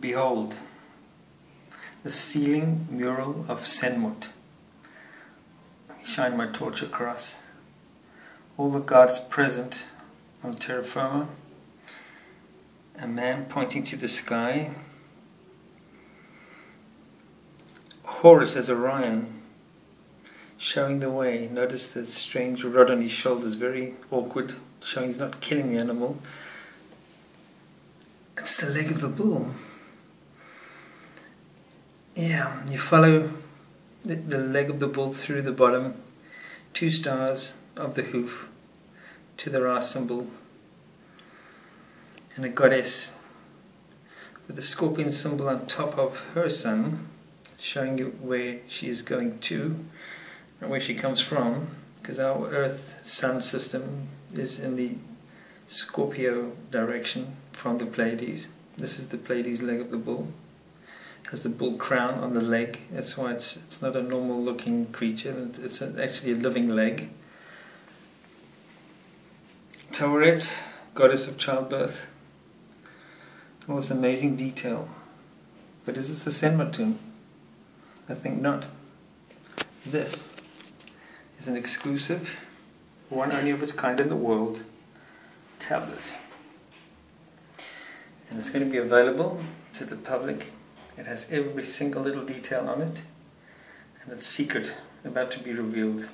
Behold, the ceiling mural of Senmut. Shine my torch across. All the gods present on terra firma. A man pointing to the sky. Horus as Orion showing the way. Notice the strange rod on his shoulders, very awkward, showing he's not killing the animal. It's the leg of the bull. Yeah, you follow the, the leg of the bull through the bottom, two stars of the hoof to the Ra symbol, and a goddess with the scorpion symbol on top of her sun, showing you where she is going to and where she comes from, because our Earth Sun system is in the Scorpio direction from the Pleiades. This is the Pleiades leg of the bull has the bull crown on the leg. That's why it's it's not a normal looking creature. It's actually a living leg. Taweret, goddess of childbirth. All this amazing detail. But is this the Senmut tomb? I think not. This is an exclusive, one only of its kind in the world, tablet. And it's going to be available to the public it has every single little detail on it, and it's secret, about to be revealed.